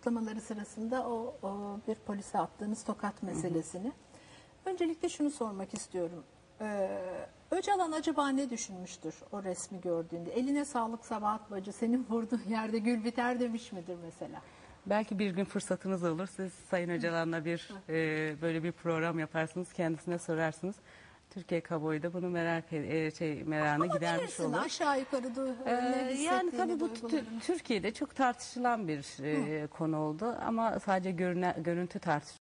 kutlamaları sırasında o, o bir polise attığınız tokat meselesini. Öncelikle şunu sormak istiyorum. Ee, Öcalan acaba ne düşünmüştür o resmi gördüğünde? Eline sağlık Sabahat Bacı senin vurduğun yerde gül biter demiş midir mesela? Belki bir gün fırsatınız olur. Siz Sayın Öcalan'la bir e, böyle bir program yaparsınız. Kendisine sorarsınız. Türkiye kamuoyu da bunu merak e, e, şey merakını gidermiş olur. aşağı yukarı du- Ee, yani tabii bu tü-. Türkiye'de çok tartışılan bir e, konu oldu ama sadece görüne, görüntü tartış